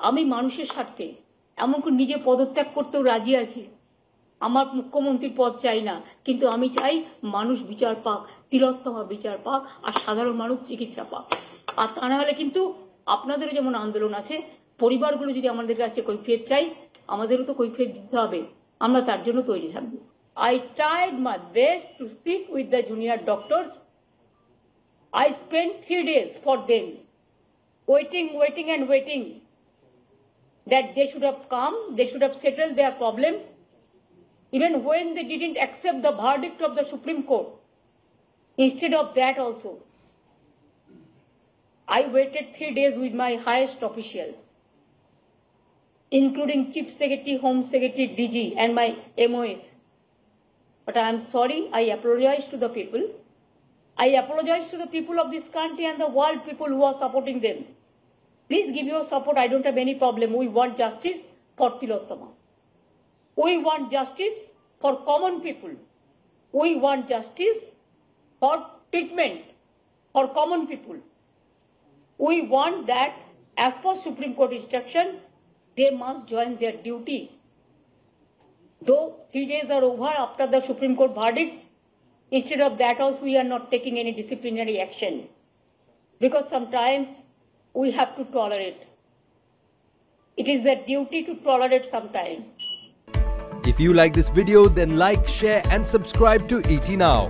আমি মানুষের স্বার্থে এমনকি নিজে পদত্যাগ করতেও রাজি আছি। আমার মুখ্যমন্ত্রীর পদ চাই না কিন্তু আমি চাই মানুষ বিচার পাক তিলোত্তমা বিচার পাক আর সাধারণ মানুষ চিকিৎসা পাক। আর তা না হলে কিন্তু আপনাদেরও যেমন আন্দোলন আছে পরিবারগুলো যদি আমাদের কাছে কৈফিয়ত চাই আমাদেরও তো কৈফিয়ত দিতে হবে। আমরা তার জন্য তৈরি থাকব। I tried my best to sit with the junior doctors I spent three days for them, waiting, waiting, and waiting that they should have come, they should have settled their problem. Even when they didn't accept the verdict of the Supreme Court, instead of that also, I waited three days with my highest officials, including Chief Secretary, Home Secretary, DG, and my MOS. But I am sorry, I apologize to the people. I apologize to the people of this country and the world people who are supporting them. Please give your support. I don't have any problem. We want justice for Tilottama. We want justice for common people. We want justice for treatment for common people. We want that, as per Supreme Court instruction, they must join their duty. Though three days are over after the Supreme Court verdict, Instead of that also we are not taking any disciplinary action. Because sometimes we have to tolerate. It is a duty to tolerate sometimes. If you like this video, then like, share, and subscribe to ET Now.